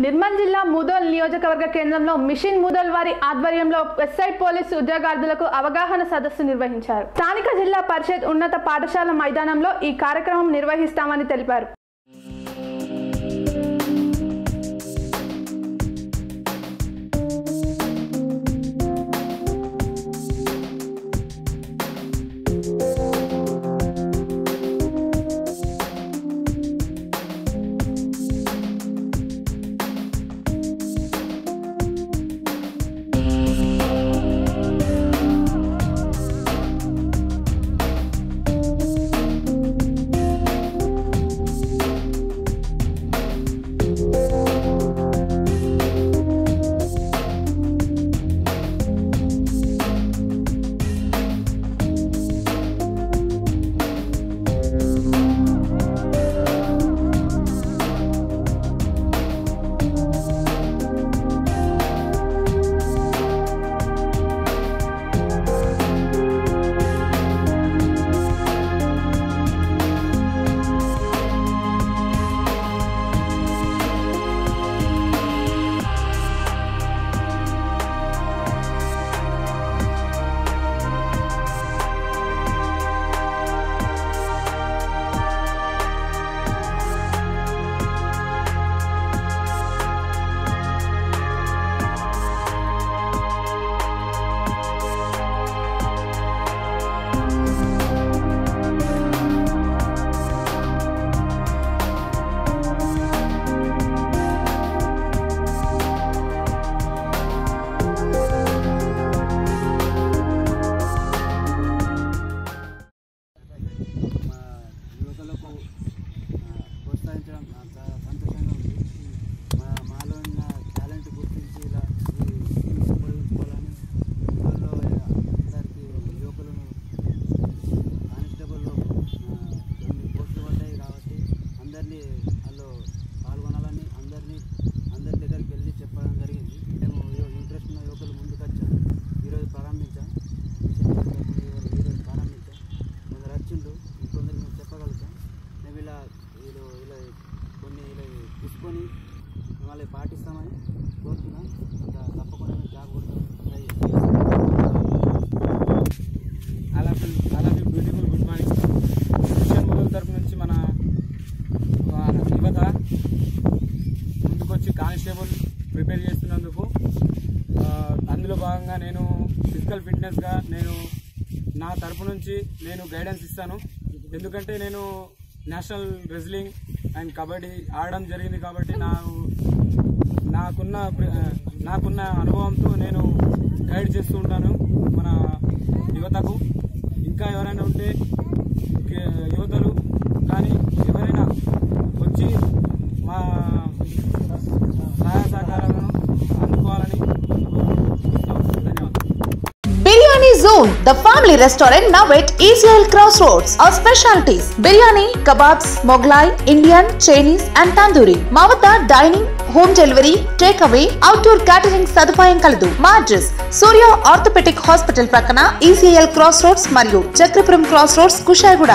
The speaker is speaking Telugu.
నిర్మల్ జిల్లా ముదోల్ నియోజకవర్గ కేంద్రంలో మిషన్ ముదోల్ వారి ఆధ్వర్యంలో ఎస్ఐ పోలీసు ఉద్యోగార్థులకు అవగాహన సదస్సు నిర్వహించారు. స్థానిక జిల్లా పరిషత్ ఉన్నత పాఠశాల మైదానంలో ఈ కార్యక్రమం నిర్వహిస్తామని తెలిపారు. అందరినీ వాళ్ళు పాల్గొనాలని అందరినీ అందరి దగ్గరికి వెళ్ళి చెప్పడం జరిగింది. మేము ఇంట్రెస్ట్ ఉన్న యువకులు ముందుకు వచ్చాం ఈరోజు ప్రారంభించాం. ఈరోజు ఈరోజు ప్రారంభించాం. కొందరు వచ్చిండు ఇంకొందరు మేము చెప్పగలుగుతాం. మేము ఇలా వీళ్ళు ఇలా కొన్ని ఇలా తీసుకొని మళ్ళీ పాటిస్తామని కోరుతున్నాం ఇంకా తప్పకుండా మేము జాబ్ కొడతాం ట్రై చేస్తాం అలా అలా బ్యూటిఫుల్ గుడ్ మార్నింగ్ క్రిస్టియన్ మొదల తరపు నుంచి మన మన యువత ముందుకొచ్చి కానిస్టేబుల్ ప్రిపేర్ చేస్తున్నందుకు అందులో భాగంగా నేను ఫిజికల్ ఫిట్నెస్గా నేను నా తరపు నుంచి నేను గైడెన్స్ ఇస్తాను. ఎందుకంటే నేను నేషనల్ రెజ్లింగ్ అండ్ కబడ్డీ ఆడడం జరిగింది కాబట్టి నా నాకున్న ప్ర- నాకున్న అనుభవంతో నేను గైడ్ చేస్తూ ఉంటాను మన యువతకు. ఇంకా ఎవరైనా ఉంటే biryani zone the family restaurant now at cross roads our specialities biryani kebabs Mughlai Indian Chinese and tandoori మా వద్ద dining home delivery take away outdoor catering సదుపాయం కలదు మా అడ్రస్ సూర్య ఆర్థోపెటిక్ హాస్పిటల్ ప్రక్కన ఈసీఎల్ క్రాస్ రోడ్స్ మరియు చక్రపురం క్రాస్ రోడ్స్ కుషాయిగూడ